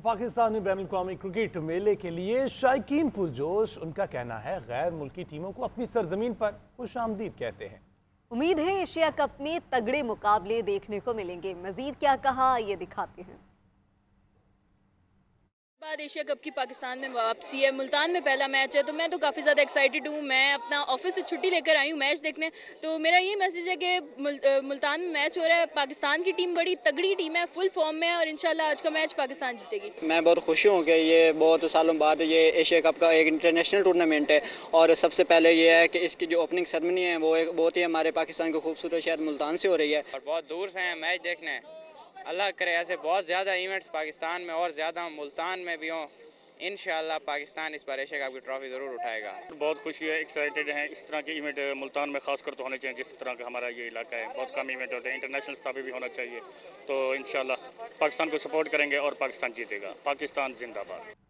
पाकिस्तान में बैन अवी क्रिकेट मेले के लिए शायकीन पुरजोश। उनका कहना है, गैर मुल्की टीमों को अपनी सरजमीन पर खुश आमदीद कहते हैं। उम्मीद है एशिया कप में तगड़े मुकाबले देखने को मिलेंगे। मजीद क्या कहा, ये दिखाते हैं। बाद एशिया कप की पाकिस्तान में वापसी है। मुल्तान में पहला मैच है तो मैं तो काफ़ी ज़्यादा एक्साइटेड हूँ। मैं अपना ऑफ़िस से छुट्टी लेकर आई हूँ मैच देखने। तो मेरा ये मैसेज है कि मुल, मुल्तान में मैच हो रहा है। पाकिस्तान की टीम बड़ी तगड़ी टीम है फुल फॉर्म में है और इंशाल्लाह आज का मैच पाकिस्तान जीतेगी। मैं बहुत खुश हूँ कि ये बहुत सालों बाद ये एशिया कप का एक इंटरनेशनल टूर्नामेंट है। और सबसे पहले ये है कि इसकी जो ओपनिंग सेरेमनी है वो एक बहुत ही हमारे पाकिस्तान के खूबसूरत शहर मुल्तान से हो रही है। और बहुत दूर से हैं मैच देखने। अल्लाह करे, ऐसे बहुत ज़्यादा इवेंट्स पाकिस्तान में और ज़्यादा मुल्तान में भी हों। इन पाकिस्तान इस बार एशिया कप की ट्रॉफी ज़रूर उठाएगा। बहुत खुशी है एक्साइटेड हैं। इस तरह के इवेंट मुल्तान में खासकर तो होने चाहिए, जिस तरह का हमारा ये इलाका है। बहुत कम इवेंट होते हैं इंटरनेशनल स्तर भी होना चाहिए। तो इन पाकिस्तान को सपोर्ट करेंगे और पाकिस्तान जीतेगा। पाकिस्तान जिंदाबाद।